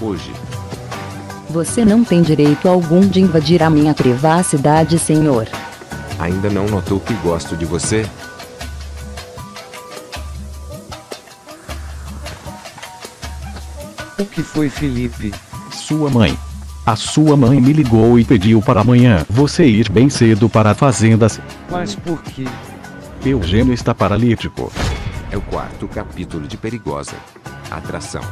hoje. Você não tem direito algum de invadir a minha privacidade, senhor. Ainda não notou que gosto de você? O que foi, Felipe? Sua mãe. A sua mãe me ligou e pediu para amanhã você ir bem cedo para a fazendas. Mas por quê? Eugênio está paralítico. É o quarto capítulo de Perigosa. Atração.